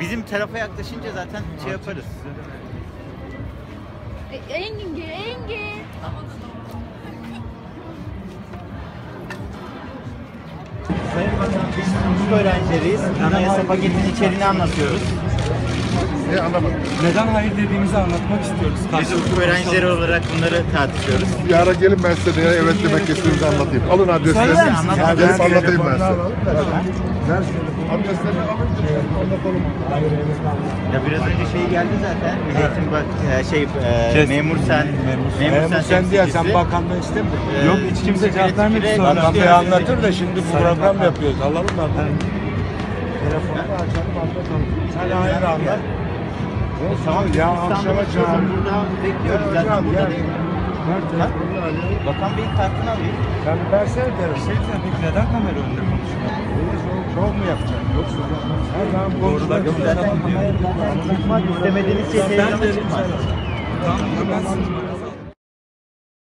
bizim tarafa yaklaşınca zaten şey yaparız. E, Engin gel Engin. Sayın Bakan biz hukuk öğrencileriyiz. Anayasa paketinin içeriğini anlatıyoruz. Ne anlamadım. Neden hayır dediğimizi anlatmak istiyoruz. Biz hukuk öğrencileri olarak bunları tartışıyoruz. Bir ara gelin ben size neye evet demek istediğinizi anlatayım. Alın adresleri. Gelip anlatayım ben size. Adresleri alın. Anlatalım. Ya biraz önce şey geldi zaten. Milletin bak e, şey e, memur sen Memur sen diye sen bakanlığı istemiyor. Ee, Yok hiç kimse cevap vermedi sonra. Bakan Bey Bey anlatır da şimdi bu program yapıyoruz. Alalım da. Sen hayır anlat. Tamam Ya akşama çağır. Burada bekliyoruz zaten burada değil. Alayım. Bakan Bey'in kartını alayım. Sen versene telefonu. Peki neden kamera önünde konuşuyorsun? Şov mu yapacaksın? Yoksa her zaman konuşmak. Zaten kamerada çıkmak istemediğiniz şey Ben televizyona derim çıkmaz. Tamam, ben